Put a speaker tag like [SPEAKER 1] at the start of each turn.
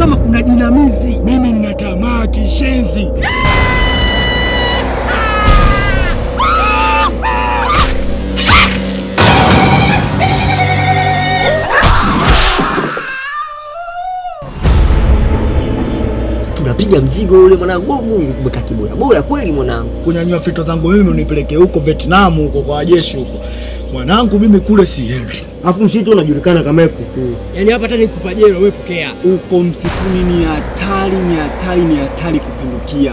[SPEAKER 1] kama kuna jinamizi. Mimi nina tamaa kishenzi.
[SPEAKER 2] tunapiga mzigo ule mwanangu, Mungu kumeka kiboya boya kweli mwanangu,
[SPEAKER 1] kunyanyua fito zangu mimi unipeleke huko Vietnam huko kwa wajeshi huko Mwanangu mimi kule siendi.
[SPEAKER 3] Afu msitu unajulikana kama kuku.
[SPEAKER 4] Yaani hapa hata nikupa jero wewe pokea.
[SPEAKER 1] Uko msituni ni hatari, ni hatari, ni hatari kupindukia.